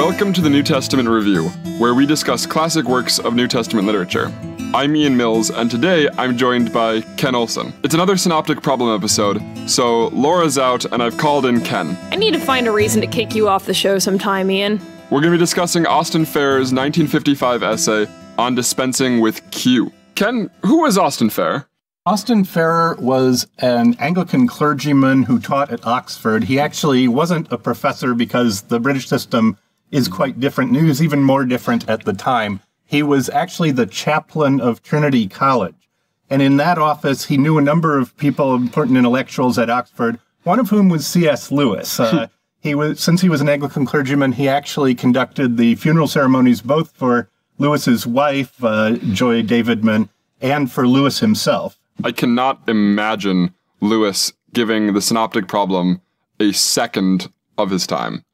Welcome to the New Testament Review, where we discuss classic works of New Testament literature. I'm Ian Mills, and today I'm joined by Ken Olson. It's another synoptic problem episode, so Laura's out, and I've called in Ken. I need to find a reason to kick you off the show sometime, Ian. We're going to be discussing Austin Farrer's 1955 essay on dispensing with Q. Ken, who was Austin Farr? Austin Farrer was an Anglican clergyman who taught at Oxford. He actually wasn't a professor because the British system is quite different. news, even more different at the time. He was actually the chaplain of Trinity College. And in that office, he knew a number of people, important intellectuals at Oxford, one of whom was C.S. Lewis. Uh, he was, since he was an Anglican clergyman, he actually conducted the funeral ceremonies both for Lewis's wife, uh, Joy Davidman, and for Lewis himself. I cannot imagine Lewis giving the synoptic problem a second of his time.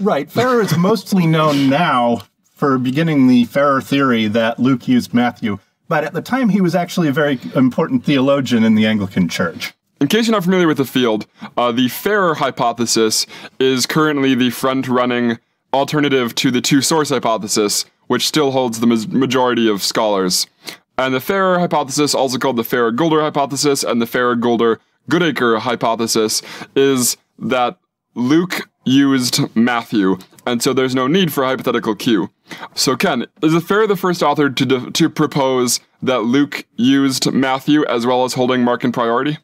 Right. Farrer is mostly known now for beginning the Farrer theory that Luke used Matthew, but at the time he was actually a very important theologian in the Anglican Church. In case you're not familiar with the field, uh, the Farrer hypothesis is currently the front running alternative to the two source hypothesis, which still holds the majority of scholars. And the Farrer hypothesis, also called the Farrer Goulder hypothesis, and the Farrer Goulder Goodacre hypothesis, is that Luke used Matthew, and so there's no need for a hypothetical Q. So, Ken, is it Farrer the first author to, to propose that Luke used Matthew as well as holding Mark in priority?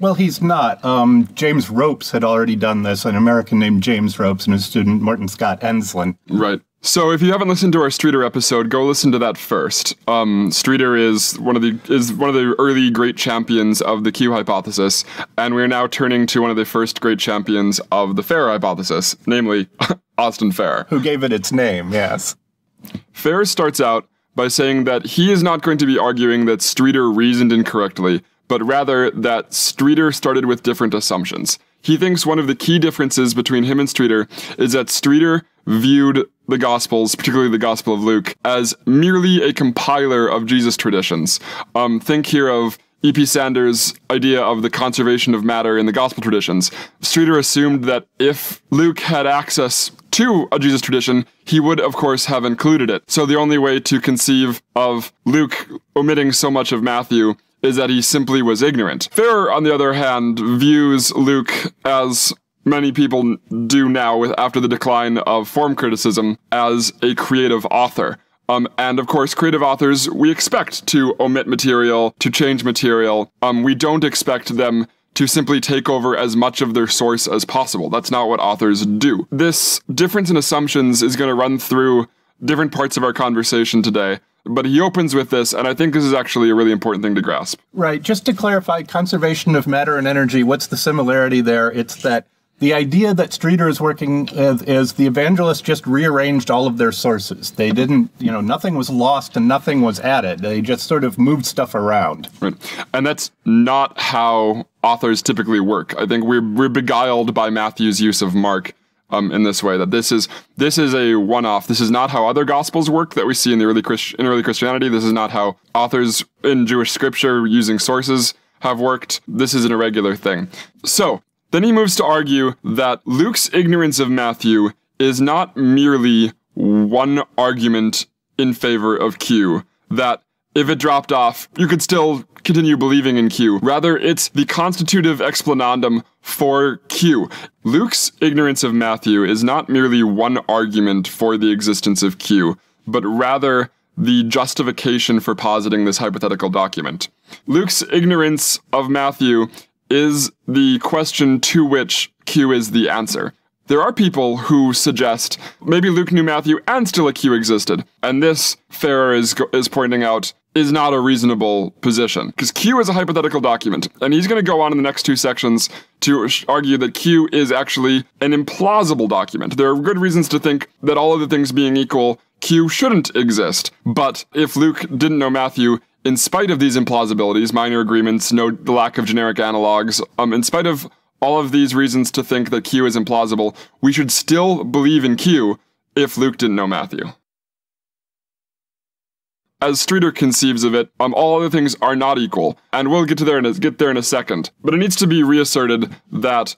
Well, he's not. Um, James Ropes had already done this, an American named James Ropes and his student Morton Scott Enslin. Right. So if you haven't listened to our Streeter episode, go listen to that first. Um, Streeter is one of the is one of the early great champions of the Q hypothesis, and we're now turning to one of the first great champions of the Farrer hypothesis, namely Austin Farrer, who gave it its name. Yes, Farrer starts out by saying that he is not going to be arguing that Streeter reasoned incorrectly, but rather that Streeter started with different assumptions. He thinks one of the key differences between him and Streeter is that Streeter viewed the Gospels, particularly the Gospel of Luke, as merely a compiler of Jesus traditions. Um, think here of E.P. Sanders' idea of the conservation of matter in the gospel traditions. Streeter assumed that if Luke had access to a Jesus tradition, he would, of course, have included it. So the only way to conceive of Luke omitting so much of Matthew is that he simply was ignorant. Farrer, on the other hand, views Luke as many people do now with after the decline of form criticism as a creative author. Um, and of course, creative authors, we expect to omit material, to change material. Um, we don't expect them to simply take over as much of their source as possible. That's not what authors do. This difference in assumptions is going to run through different parts of our conversation today. But he opens with this, and I think this is actually a really important thing to grasp. Right. Just to clarify, conservation of matter and energy, what's the similarity there? It's that the idea that Streeter is working as, as, the evangelists just rearranged all of their sources. They didn't, you know, nothing was lost and nothing was added. They just sort of moved stuff around. Right. And that's not how authors typically work. I think we're, we're beguiled by Matthew's use of Mark um, in this way. That this is this is a one-off. This is not how other gospels work that we see in the early Christ- in early Christianity. This is not how authors in Jewish scripture using sources have worked. This is an irregular thing. So then he moves to argue that Luke's ignorance of Matthew is not merely one argument in favor of Q. That if it dropped off, you could still continue believing in Q. Rather, it's the constitutive explanandum for Q. Luke's ignorance of Matthew is not merely one argument for the existence of Q, but rather the justification for positing this hypothetical document. Luke's ignorance of Matthew is the question to which Q is the answer. There are people who suggest maybe Luke knew Matthew and still a Q existed. And this, Farrer is, is pointing out, is not a reasonable position. Because Q is a hypothetical document, and he's going to go on in the next two sections to argue that Q is actually an implausible document. There are good reasons to think that all of the things being equal, Q shouldn't exist. But if Luke didn't know Matthew, in spite of these implausibilities, minor agreements, no lack of generic analogs, um, in spite of all of these reasons to think that Q is implausible, we should still believe in Q if Luke didn't know Matthew. As Streeter conceives of it, um, all other things are not equal, and we'll get to there in a, get there in a second. But it needs to be reasserted that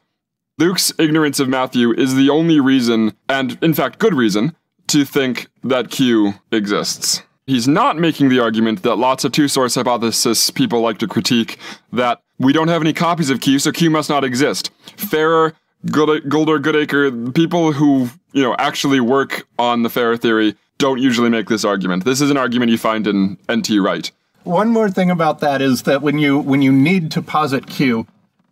Luke's ignorance of Matthew is the only reason, and in fact, good reason, to think that Q exists. He's not making the argument that lots of two source hypothesis people like to critique that we don't have any copies of Q, so Q must not exist. Farrer, Goulder, Goodacre, people who, you know, actually work on the Farrer theory don't usually make this argument. This is an argument you find in N.T. Wright. One more thing about that is that when you when you need to posit Q,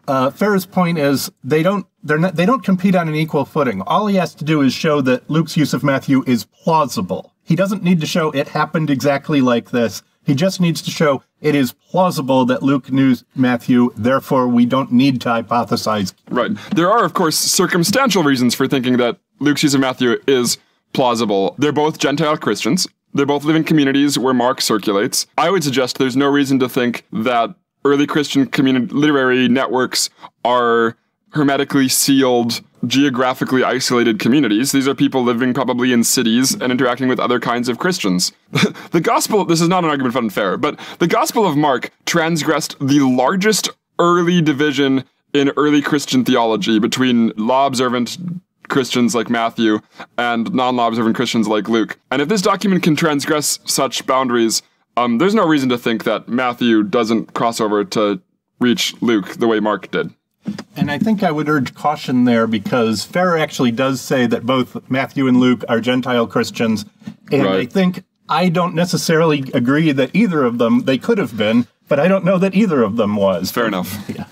uh, point is they don't they're not they don't compete on an equal footing. All he has to do is show that Luke's use of Matthew is plausible. He doesn't need to show it happened exactly like this. He just needs to show it is plausible that Luke knew Matthew, therefore we don't need to hypothesize. Right. There are, of course, circumstantial reasons for thinking that Luke's use of Matthew is plausible. They're both Gentile Christians. They both live in communities where Mark circulates. I would suggest there's no reason to think that early Christian communi- literary networks are hermetically sealed, geographically isolated communities. These are people living probably in cities and interacting with other kinds of Christians. the gospel, this is not an argument for unfair, but the gospel of Mark transgressed the largest early division in early Christian theology between law observant Christians like Matthew and non law observant Christians like Luke. And if this document can transgress such boundaries, um, there's no reason to think that Matthew doesn't cross over to reach Luke the way Mark did. And I think I would urge caution there because Farrer actually does say that both Matthew and Luke are Gentile Christians. And right. I think I don't necessarily agree that either of them, they could have been, but I don't know that either of them was. Fair enough. Yeah.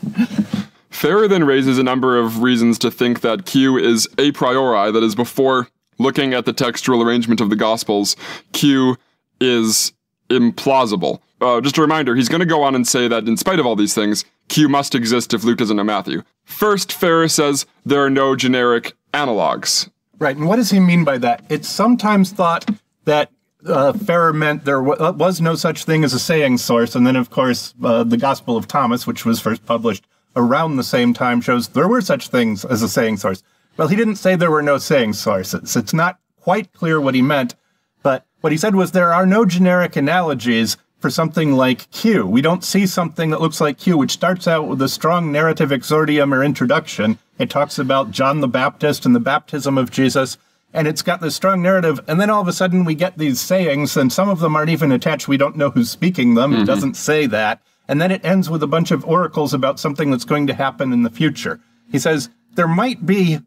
Farrer then raises a number of reasons to think that Q is a priori, that is, before looking at the textual arrangement of the Gospels, Q is implausible. Uh, just a reminder, he's going to go on and say that in spite of all these things, Q must exist if Luke doesn't know Matthew. First, Farrer says there are no generic analogs. Right, and what does he mean by that? It's sometimes thought that uh, Farrer meant there uh, was no such thing as a saying source, and then, of course, uh, the Gospel of Thomas, which was first published around the same time, shows there were such things as a saying source. Well, he didn't say there were no saying sources. It's not quite clear what he meant, but what he said was there are no generic analogies for something like Q. We don't see something that looks like Q, which starts out with a strong narrative exordium or introduction. It talks about John the Baptist and the baptism of Jesus, and it's got this strong narrative. And then all of a sudden we get these sayings, and some of them aren't even attached. We don't know who's speaking them. Mm-hmm. It doesn't say that. And then it ends with a bunch of oracles about something that's going to happen in the future. He says, there might be,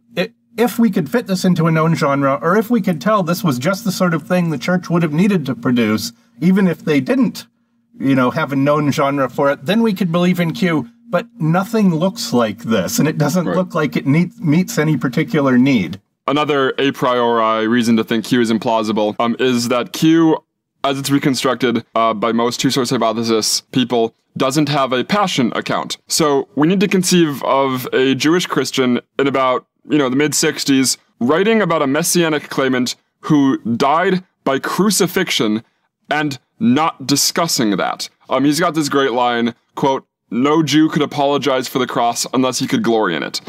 if we could fit this into a known genre, or if we could tell this was just the sort of thing the church would have needed to produce, even if they didn't, you know, have a known genre for it, then we could believe in Q. But nothing looks like this, and it doesn't right. look like it need, meets any particular need. Another a priori reason to think Q is implausible um, is that Q, as it's reconstructed uh, by most two source hypothesis people, doesn't have a passion account. So we need to conceive of a Jewish Christian in about, you know, the mid 60s writing about a messianic claimant who died by crucifixion and not discussing that. Um, he's got this great line, quote, no Jew could apologize for the cross unless he could glory in it.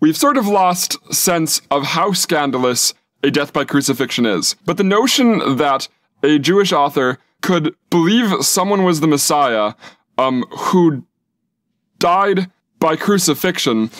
We've sort of lost sense of how scandalous a death by crucifixion is. But the notion that a Jewish author could believe someone was the Messiah, um, who died by crucifixion,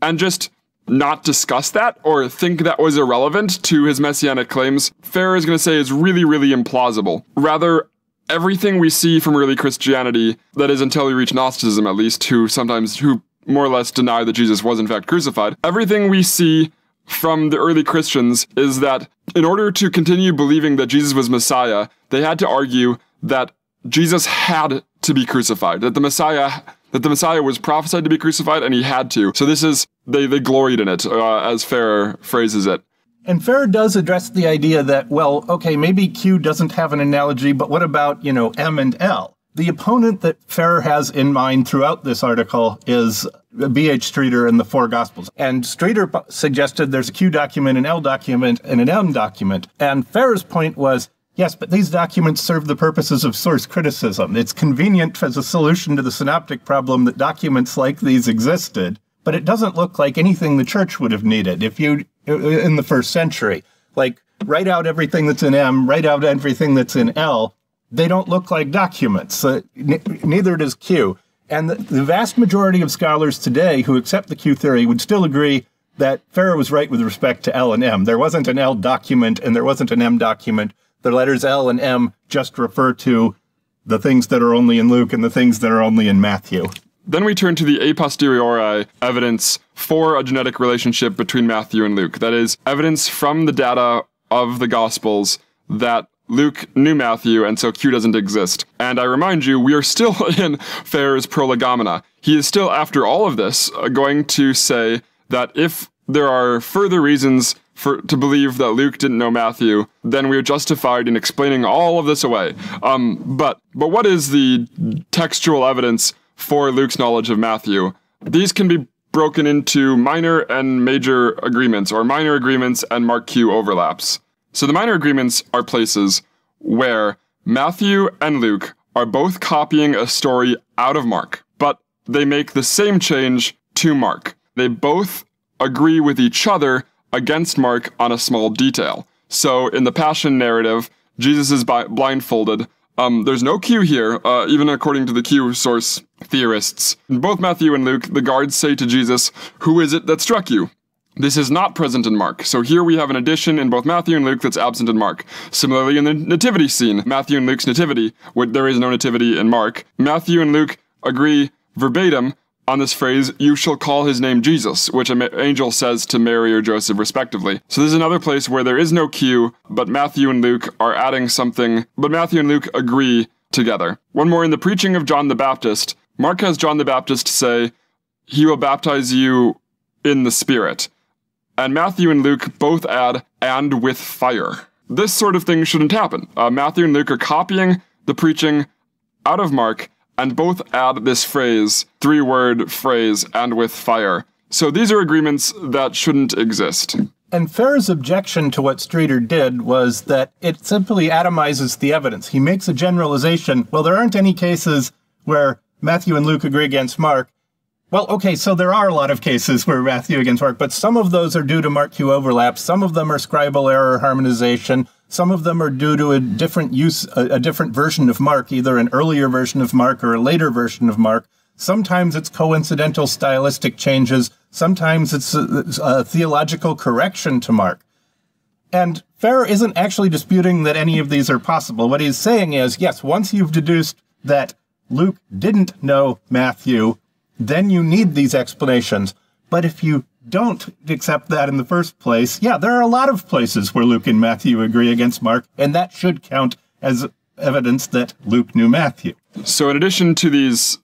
and just not discuss that or think that was irrelevant to his messianic claims, Farrer is going to say is really, really implausible. Rather, everything we see from early Christianity, that is until we reach Gnosticism at least, who sometimes, who more or less deny that Jesus was in fact crucified, everything we see from the early Christians is that in order to continue believing that Jesus was Messiah, they had to argue that Jesus had to be crucified, that the Messiah that the Messiah was prophesied to be crucified and he had to. So this is, they, they gloried in it, uh, as Farrer phrases it. And Farrer does address the idea that, well, okay, maybe Q doesn't have an analogy, but what about, you know, M and L? The opponent that Farrer has in mind throughout this article is B.H. Streeter in the Four Gospels. And Streeter suggested there's a Q document, an L document, and an M document. And Farrer's point was Yes, but these documents serve the purposes of source criticism. It's convenient as a solution to the synoptic problem that documents like these existed, but it doesn't look like anything the church would have needed if you in the first century. Like write out everything that's in M, write out everything that's in L. They don't look like documents. Uh, neither does Q. And the, the vast majority of scholars today who accept the Q theory would still agree that Farrer was right with respect to L and M. There wasn't an L document and there wasn't an M document. The letters L and M just refer to the things that are only in Luke and the things that are only in Matthew. Then we turn to the a posteriori evidence for a genetic relationship between Matthew and Luke. That is, evidence from the data of the Gospels that Luke knew Matthew, and so Q doesn't exist. And I remind you, we are still in Farrer's Prolegomena. He is still, after all of this, uh, going to say that if there are further reasons for to believe that Luke didn't know Matthew, then we are justified in explaining all of this away. Um, but but what is the textual evidence for Luke's knowledge of Matthew? These can be broken into minor and major agreements, or minor agreements and Mark Q overlaps. So the minor agreements are places where Matthew and Luke are both copying a story out of Mark, but they make the same change to Mark. They both agree with each other against Mark on a small detail. So in the Passion narrative, Jesus is blindfolded. Um, there's no Q here, uh, even according to the Q source theorists. In both Matthew and Luke, the guards say to Jesus, Who is it that struck you? This is not present in Mark. So here we have an addition in both Matthew and Luke that's absent in Mark. Similarly, in the nativity scene, Matthew and Luke's nativity, where there is no nativity in Mark, Matthew and Luke agree verbatim on this phrase, you shall call his name Jesus, which an angel says to Mary or Joseph respectively. So this is another place where there is no Q, but Matthew and Luke are adding something, but Matthew and Luke agree together. One more in the preaching of John the Baptist, Mark has John the Baptist say, he will baptize you in the Spirit. And Matthew and Luke both add, and with fire. This sort of thing shouldn't happen. Uh, Matthew and Luke are copying the preaching out of Mark, and both add this phrase, three word phrase, and with fire. So these are agreements that shouldn't exist. And Farrer's objection to what Streeter did was that it simply atomizes the evidence. He makes a generalization. Well, there aren't any cases where Matthew and Luke agree against Mark. Well, okay, so there are a lot of cases where Matthew against Mark, but some of those are due to Mark Q overlap. Some of them are scribal error harmonization. Some of them are due to a different use, a, a, different version of Mark, either an earlier version of Mark or a later version of Mark. Sometimes it's coincidental stylistic changes. Sometimes it's a, a theological correction to Mark. And Farrer isn't actually disputing that any of these are possible. What he's saying is, yes, once you've deduced that Luke didn't know Matthew, then you need these explanations. But if you don't accept that in the first place, yeah, there are a lot of places where Luke and Matthew agree against Mark, and that should count as evidence that Luke knew Matthew. So, in addition to these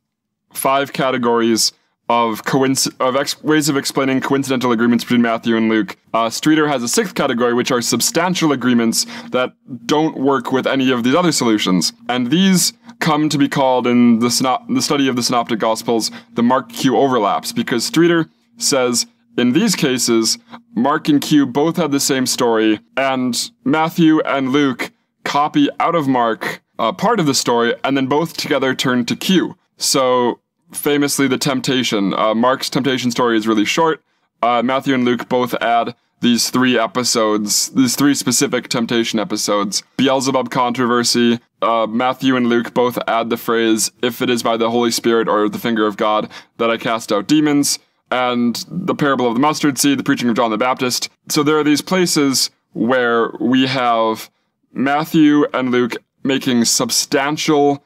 five categories of, coinc- of ex- ways of explaining coincidental agreements between Matthew and Luke, uh, Streeter has a sixth category, which are substantial agreements that don't work with any of these other solutions. And these come to be called in the, the study of the Synoptic Gospels the Mark Q overlaps, because Streeter says in these cases, Mark and Q both had the same story, and Matthew and Luke copy out of Mark uh, part of the story, and then both together turn to Q. So, famously, the temptation. Uh, Mark's temptation story is really short. Uh, Matthew and Luke both add these three episodes, these three specific temptation episodes. Beelzebub controversy. Uh, Matthew and Luke both add the phrase, if it is by the Holy Spirit or the finger of God that I cast out demons and the parable of the mustard seed, the preaching of John the Baptist. So there are these places where we have Matthew and Luke making substantial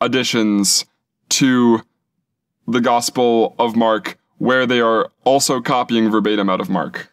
additions to the Gospel of Mark, where they are also copying verbatim out of Mark.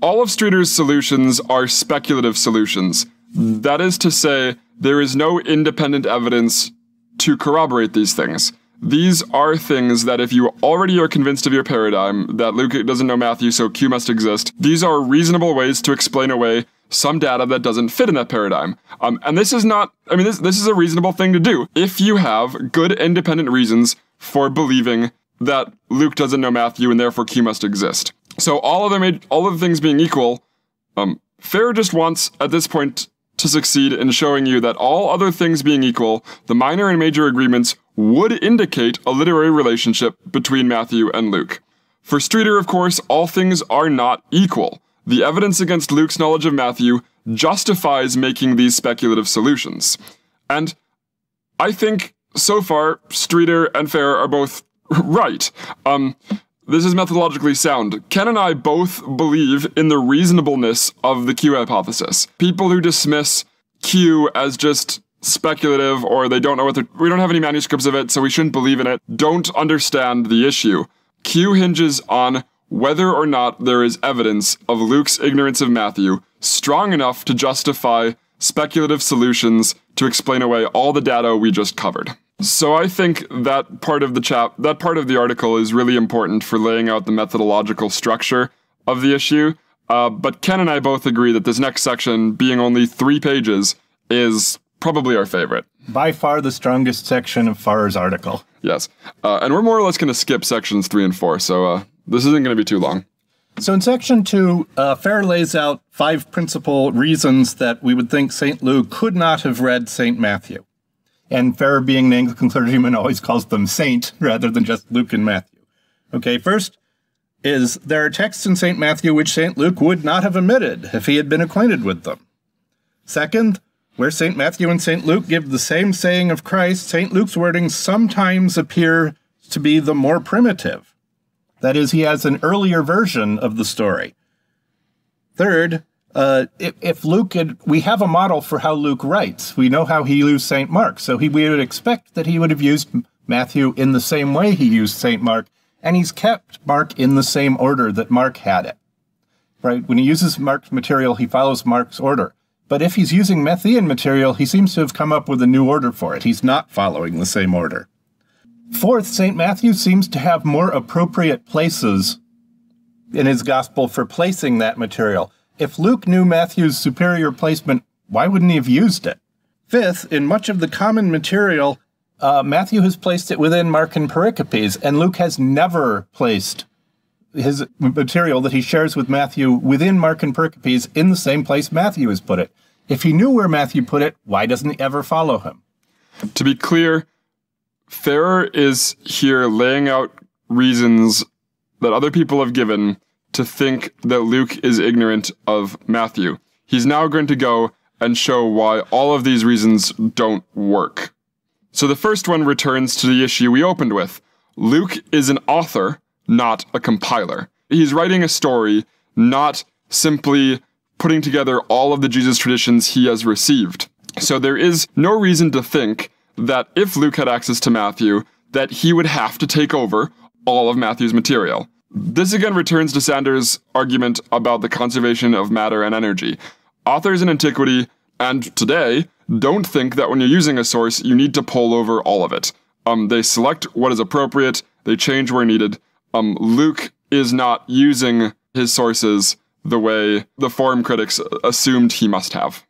All of Streeter's solutions are speculative solutions. That is to say, there is no independent evidence to corroborate these things. These are things that if you already are convinced of your paradigm, that Luke doesn't know Matthew, so Q must exist, these are reasonable ways to explain away some data that doesn't fit in that paradigm. Um, and this is not, I mean, this, this is a reasonable thing to do if you have good independent reasons for believing that Luke doesn't know Matthew and therefore Q must exist. So all of them, all of the things being equal, um, Farrer just wants at this point to succeed in showing you that all other things being equal, the minor and major agreements would indicate a literary relationship between Matthew and Luke. For Streeter, of course, all things are not equal. The evidence against Luke's knowledge of Matthew justifies making these speculative solutions. And I think so far, Streeter and Farrer are both right. Um, this is methodologically sound. Ken and I both believe in the reasonableness of the Q hypothesis. People who dismiss Q as just speculative or they don't know what they're, we don't have any manuscripts of it, so we shouldn't believe in it, don't understand the issue. Q hinges on whether or not there is evidence of Luke's ignorance of Matthew strong enough to justify speculative solutions to explain away all the data we just covered. So I think that part of the chap that part of the article is really important for laying out the methodological structure of the issue. Uh, but Ken and I both agree that this next section, being only three pages, is probably our favorite. By far the strongest section of Farrer's article. Yes, uh, and we're more or less going to skip sections three and four, so uh, this isn't going to be too long. So in section two, uh, Farrer lays out five principal reasons that we would think St. Luke could not have read St. Matthew. And Farrer, being an Anglican clergyman, always calls them saint rather than just Luke and Matthew. Okay, first is there are texts in St. Matthew which St. Luke would not have omitted if he had been acquainted with them. Second, where St. Matthew and St. Luke give the same saying of Christ, St. Luke's wording sometimes appear to be the more primitive. That is, he has an earlier version of the story. Third, uh, if, if, Luke had, we have a model for how Luke writes. We know how he used St. Mark, so he, we would expect that he would have used Matthew in the same way he used St. Mark, and he's kept Mark in the same order that Mark had it. Right? When he uses Mark's material, he follows Mark's order. But if he's using Matthean material, he seems to have come up with a new order for it. He's not following the same order. Fourth, St. Matthew seems to have more appropriate places in his gospel for placing that material. If Luke knew Matthew's superior placement, why wouldn't he have used it? Fifth, in much of the common material, uh, Matthew has placed it within Markan pericopes, and Luke has never placed his material that he shares with Matthew within Markan pericopes in the same place Matthew has put it. If he knew where Matthew put it, why doesn't he ever follow him? To be clear, Farrer is here laying out reasons that other people have given to think that Luke is ignorant of Matthew. He's now going to go and show why all of these reasons don't work. So the first one returns to the issue we opened with. Luke is an author, not a compiler. He's writing a story, not simply putting together all of the Jesus traditions he has received. So there is no reason to think that if Luke had access to Matthew, that he would have to take over all of Matthew's material. This again returns to Sanders' argument about the conservation of matter and energy. Authors in antiquity and today don't think that when you're using a source, you need to pull over all of it. Um, they select what is appropriate, they change where needed. Um, Luke is not using his sources the way the form critics assumed he must have.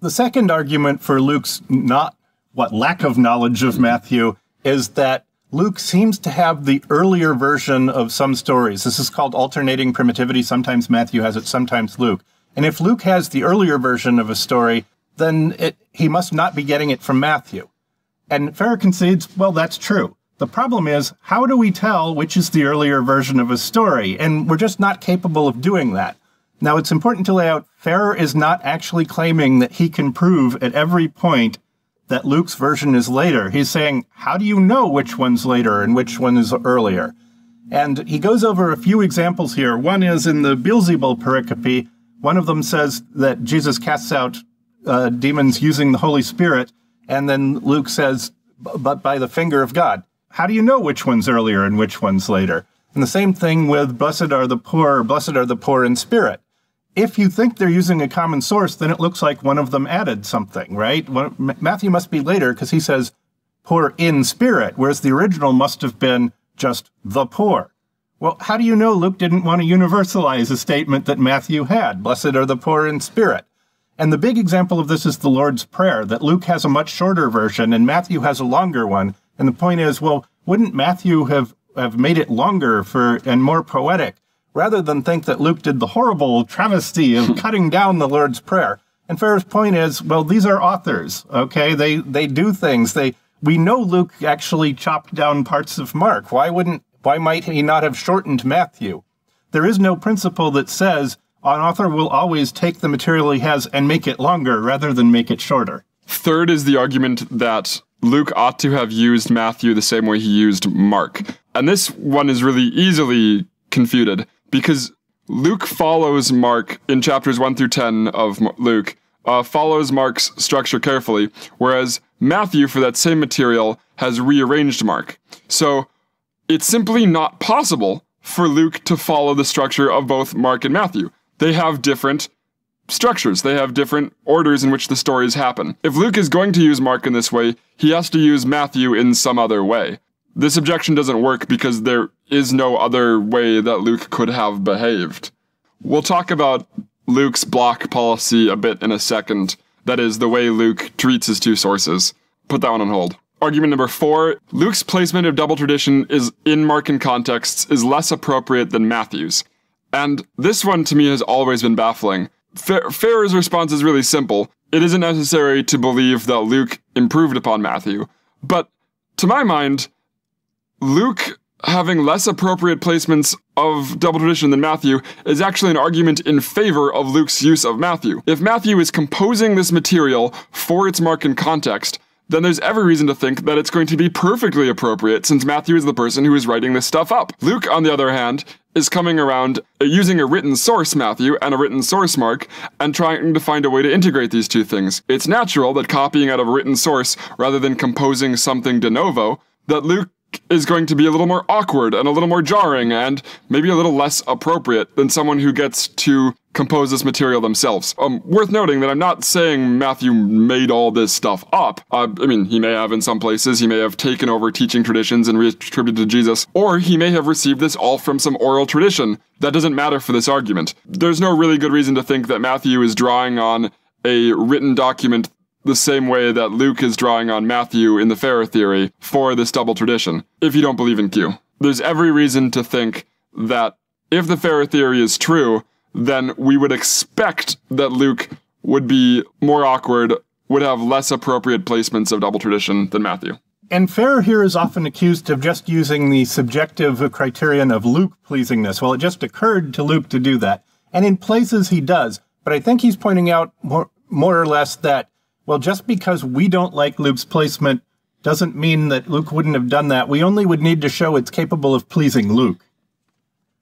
The second argument for Luke's not what lack of knowledge of Matthew is that Luke seems to have the earlier version of some stories. This is called alternating primitivity. Sometimes Matthew has it, sometimes Luke. And if Luke has the earlier version of a story, then it, he must not be getting it from Matthew. And Farrer concedes, well, that's true. The problem is, how do we tell which is the earlier version of a story? And we're just not capable of doing that. Now, it's important to lay out Farrer is not actually claiming that he can prove at every point that Luke's version is later. He's saying, how do you know which one's later and which one is earlier? And he goes over a few examples here. One is in the Beelzebul pericope. One of them says that Jesus casts out uh, demons using the Holy Spirit. And then Luke says, but by the finger of God. How do you know which one's earlier and which one's later? And the same thing with blessed are the poor, blessed are the poor in spirit if you think they're using a common source, then it looks like one of them added something, right? Matthew must be later because he says poor in spirit, whereas the original must have been just the poor. Well, how do you know Luke didn't want to universalize a statement that Matthew had? Blessed are the poor in spirit. And the big example of this is the Lord's Prayer, that Luke has a much shorter version and Matthew has a longer one. And the point is, well, wouldn't Matthew have, have made it longer for and more poetic rather than think that Luke did the horrible travesty of cutting down the Lord's Prayer. And Farrer's point is, well, these are authors, okay? They they do things. They we know Luke actually chopped down parts of Mark. Why wouldn't why might he not have shortened Matthew? There is no principle that says an author will always take the material he has and make it longer rather than make it shorter. Third is the argument that Luke ought to have used Matthew the same way he used Mark. And this one is really easily confuted because Luke follows Mark in chapters 1 through 10 of Luke, uh, follows Mark's structure carefully, whereas Matthew, for that same material, has rearranged Mark. So it's simply not possible for Luke to follow the structure of both Mark and Matthew. They have different structures, they have different orders in which the stories happen. If Luke is going to use Mark in this way, he has to use Matthew in some other way. This objection doesn't work because there is no other way that Luke could have behaved. We'll talk about Luke's block policy a bit in a second. That is, the way Luke treats his two sources. Put that one on hold. Argument number four Luke's placement of double tradition is in Markan contexts is less appropriate than Matthew's. And this one to me has always been baffling. Farrer's response is really simple. It isn't necessary to believe that Luke improved upon Matthew. But to my mind, Luke having less appropriate placements of double tradition than Matthew is actually an argument in favor of Luke's use of Matthew. If Matthew is composing this material for its Markan context, then there's every reason to think that it's going to be perfectly appropriate since Matthew is the person who is writing this stuff up. Luke, on the other hand, is coming around uh, using a written source, Matthew, and a written source, Mark, and trying to find a way to integrate these two things. It's natural that copying out of a written source rather than composing something de novo, that Luke is going to be a little more awkward and a little more jarring and maybe a little less appropriate than someone who gets to compose this material themselves. Um, worth noting that I'm not saying Matthew made all this stuff up. Uh, I mean, he may have in some places, he may have taken over teaching traditions and reattributed to Jesus, or he may have received this all from some oral tradition. That doesn't matter for this argument. There's no really good reason to think that Matthew is drawing on a written document the same way that Luke is drawing on Matthew in the Farrer theory for this double tradition, if you don't believe in Q. There's every reason to think that if the Farrer theory is true, then we would expect that Luke would be more awkward, would have less appropriate placements of double tradition than Matthew. And Farrer here is often accused of just using the subjective criterion of Luke pleasingness. Well, it just occurred to Luke to do that. And in places he does. But I think he's pointing out more, more or less that well, just because we don't like Luke's placement doesn't mean that Luke wouldn't have done that. We only would need to show it's capable of pleasing Luke.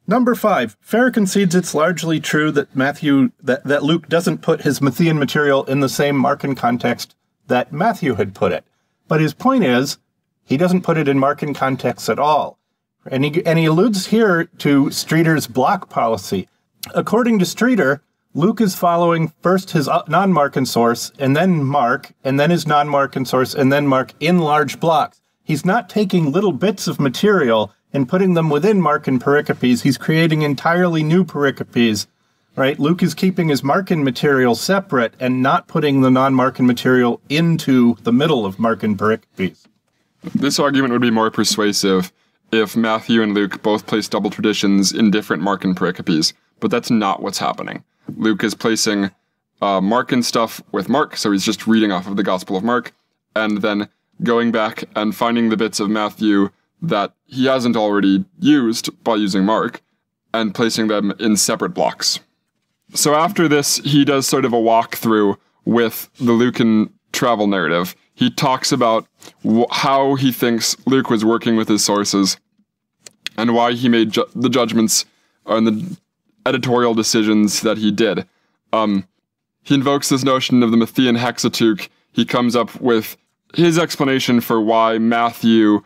Number five, Farrer concedes it's largely true that Matthew that, that Luke doesn't put his Matthean material in the same Markan context that Matthew had put it. But his point is, he doesn't put it in Markan context at all. And he, and he alludes here to Streeter's block policy. According to Streeter, Luke is following first his uh, non-Markan source, and then Mark, and then his non-Markan source, and then Mark in large blocks. He's not taking little bits of material and putting them within Markan pericopes. He's creating entirely new pericopes, right? Luke is keeping his Markan material separate and not putting the non-Markan material into the middle of Markan pericopes. This argument would be more persuasive if Matthew and Luke both place double traditions in different Markan pericopes, but that's not what's happening. Luke is placing uh, Mark and stuff with Mark, so he's just reading off of the Gospel of Mark, and then going back and finding the bits of Matthew that he hasn't already used by using Mark, and placing them in separate blocks. So after this, he does sort of a walkthrough with the Lucan travel narrative. He talks about how he thinks Luke was working with his sources, and why he made ju- the judgments and the editorial decisions that he did. Um, he invokes this notion of the Matthean hexateuch. He comes up with his explanation for why Matthew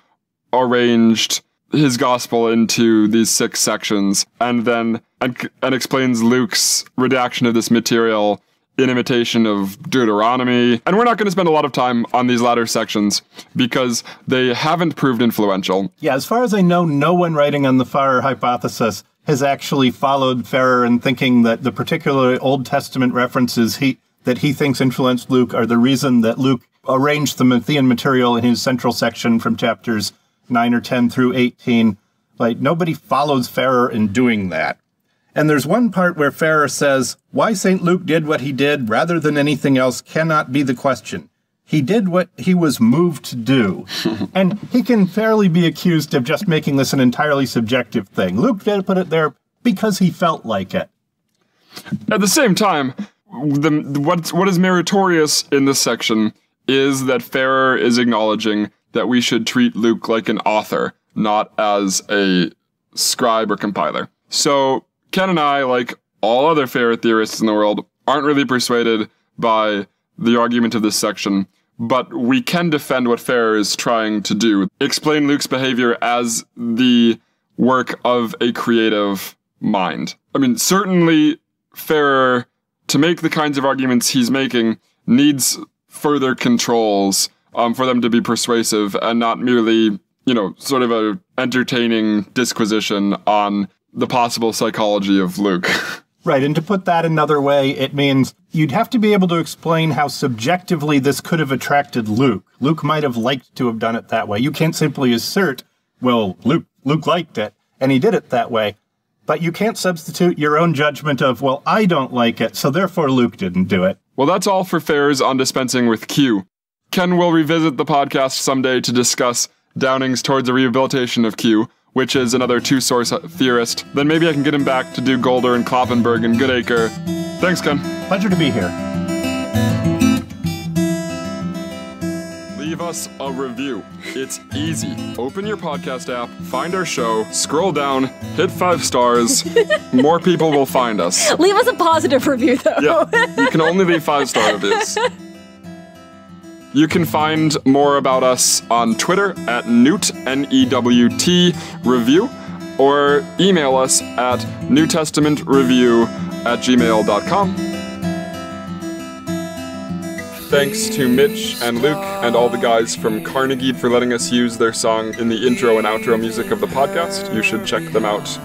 arranged his gospel into these six sections, and then and, and explains Luke's redaction of this material in imitation of Deuteronomy. And we're not going to spend a lot of time on these latter sections because they haven't proved influential. Yeah, as far as I know, no one writing on the Farrer hypothesis has actually followed Farrer in thinking that the particular Old Testament references he that he thinks influenced Luke are the reason that Luke arranged the Matthean material in his central section from chapters 9 or 10 through 18. Like, nobody follows Farrer in doing that. And there's one part where Farrer says, why St. Luke did what he did rather than anything else cannot be the question. He did what he was moved to do. and he can fairly be accused of just making this an entirely subjective thing. Luke did put it there because he felt like it. At the same time, the, what, what is meritorious in this section is that Farrer is acknowledging that we should treat Luke like an author, not as a scribe or compiler. So Ken and I, like all other Farrer theorists in the world, aren't really persuaded by the argument of this section, but we can defend what Farrer is trying to do. Explain Luke's behavior as the work of a creative mind. I mean, certainly Farrer, to make the kinds of arguments he's making, needs further controls um, for them to be persuasive and not merely, you know, sort of a entertaining disquisition on the possible psychology of Luke. Right, and to put that another way, it means you'd have to be able to explain how subjectively this could have attracted Luke. Luke might have liked to have done it that way. You can't simply assert, well, Luke Luke liked it, and he did it that way. But you can't substitute your own judgment of, well, I don't like it, so therefore Luke didn't do it. Well, that's all for Farrer's on dispensing with Q. Ken will revisit the podcast someday to discuss Downing's towards a rehabilitation of Q, which is another two source theorist. Then maybe I can get him back to do Goulder and Kloppenborg and Goodacre. Thanks, Ken. Pleasure to be here. Leave us a review. It's easy. Open your podcast app, find our show, scroll down, hit five stars. More people will find us. Leave us a positive review, though. Yeah, you can only leave five star reviews. You can find more about us on Twitter at Newt, N E W T, review, or email us at New Testament Review at gmail.com. Thanks to Mitch and Luke and all the guys from Carnegie for letting us use their song in the intro and outro music of the podcast. You should check them out.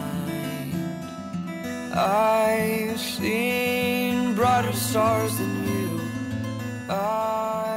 I've seen brighter stars than you. I